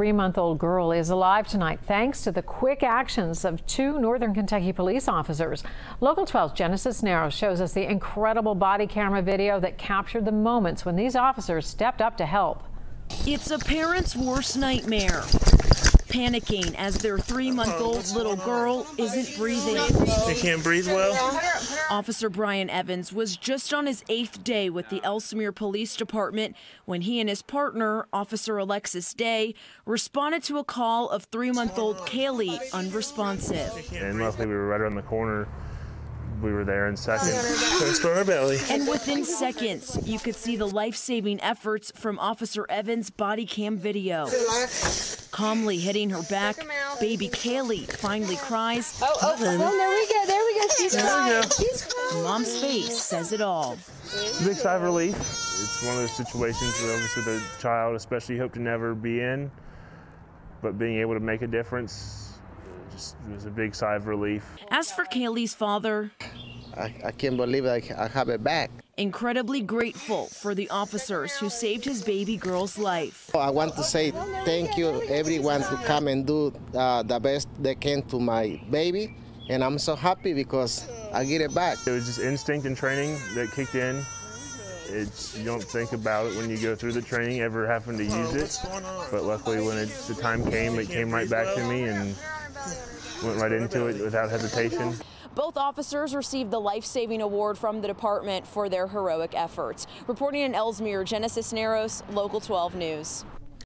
Three-month-old girl is alive tonight thanks to the quick actions of two Northern Kentucky police officers. Local 12's Genesis Narrows shows us the incredible body camera video that captured the moments when these officers stepped up to help. It's a parent's worst nightmare. Panicking as their three month old little girl isn't breathing. They can't breathe well. Officer Brian Evans was just on his eighth day with the Elsmere Police Department when he and his partner, Officer Alexis Day, responded to a call of three month old Kaylee unresponsive. And luckily, we were right around the corner we were there in seconds. Thanks for our belly. And within seconds, you could see the life-saving efforts from Officer Evans' body cam video. Calmly hitting her back, baby Kaylee finally cries. Oh, oh, oh, there we go, there we go. She's crying. She's crying. Mom's face says it all. Big sigh of relief. It's one of those situations where obviously the child, especially, hope to never be in, but being able to make a difference just was a big sigh of relief. As for Kaylee's father, I, I can't believe I, I have it back. Incredibly grateful for the officers who saved his baby girl's life. I want to say thank you everyone to come and do uh, the best they can to my baby. And I'm so happy because I get it back. It was just instinct and training that kicked in. It's, you don't think about it when you go through the training, ever having to use it. But luckily, when it, the time came, it came right back to me, and went right into it without hesitation. Both officers received the life-saving award from the department for their heroic efforts. Reporting in Elsmere, Genesis Narrows, Local 12 News.